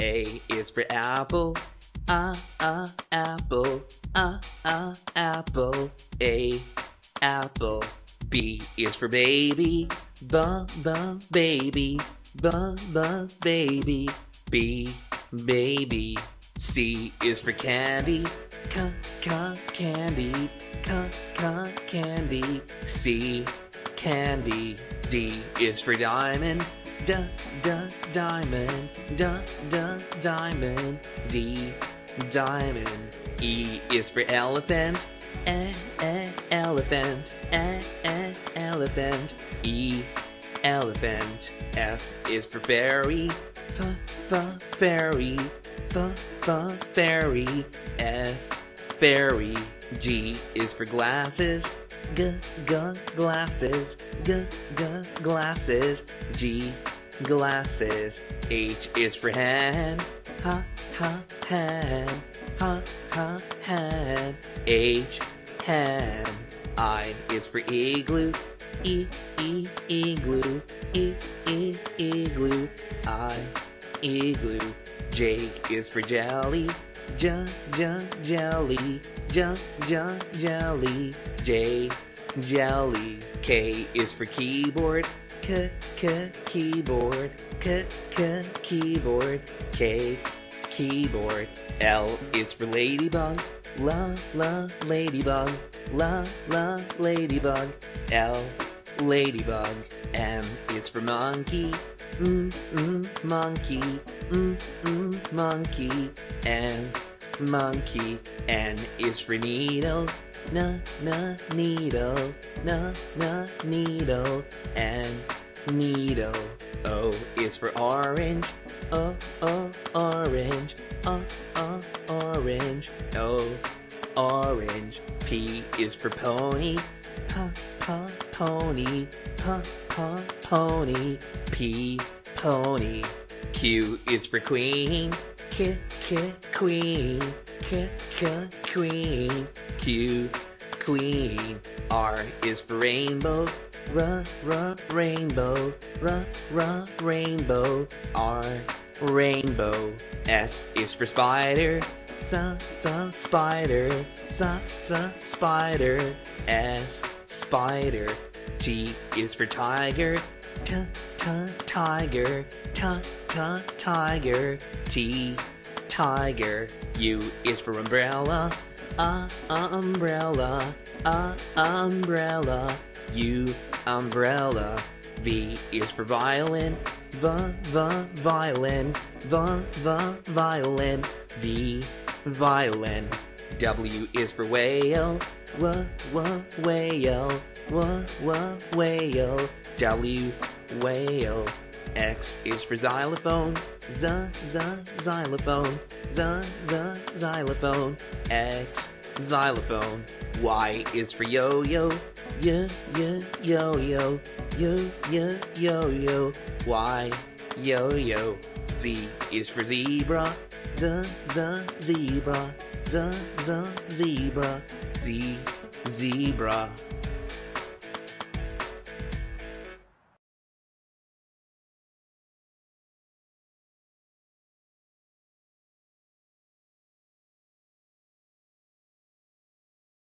A is for apple. Ah, ah, apple. Ah, ah, apple. A, apple. B is for baby. Ba, ba, baby. Ba, ba, baby. B, baby. C is for candy. Ca, ca, candy. Ca, ca, candy. C, candy. D is for diamond. Da, da, diamond. Da, da, diamond. D, diamond. E is for elephant. E, elephant. E, elephant. E, elephant. F is for fairy. F, f, fairy. F, f, fairy. F, fairy. G is for glasses. G, g, glasses. G, g, glasses. G, glasses. H is for hand. Ha, ha, hand. Ha, ha, hand. H, hand. I is for igloo. E, e, igloo. E, e, igloo. I, igloo. J is for jelly. J, j, jelly. J, j, jelly. J, jelly. K is for keyboard. K, k, keyboard. K, k, keyboard. K, keyboard. L is for ladybug. La, la, ladybug. La, la, ladybug. L, ladybug. M is for monkey. Mm, mm, monkey. Mm, mm, monkey. and monkey. and is for needle. Na, na, needle. Na, na, needle. and needle. O is for orange. O, O, orange. O, O, orange. O, orange. P is for pony. Pa, pa, pony. Pa, pa, pony. P, pony. Q is for queen. K, K, queen. K, K, queen. Q, queen. R is for rainbow. R, R, rainbow. R, R, rainbow. R, rainbow. S is for spider. S, S, spider. S, S, spider. S, spider. T is for tiger. T, T, tiger. T, T, tiger. T, tiger. U is for umbrella. Uh, umbrella. Uh, umbrella. U, umbrella. V is for violin. V, V, violin. V, V, violin. V, violin. W is for whale. W, W, whale. W, W, whale. W, whale. X is for xylophone. Z, Z, xylophone. Z, Z, xylophone. X, xylophone. Y is for yo-yo. Y, y, yo-yo. Y, y, yo-yo. Y, yo-yo. Z is for zebra. Z, Z, zebra. Z, Z, zebra. Z, zebra.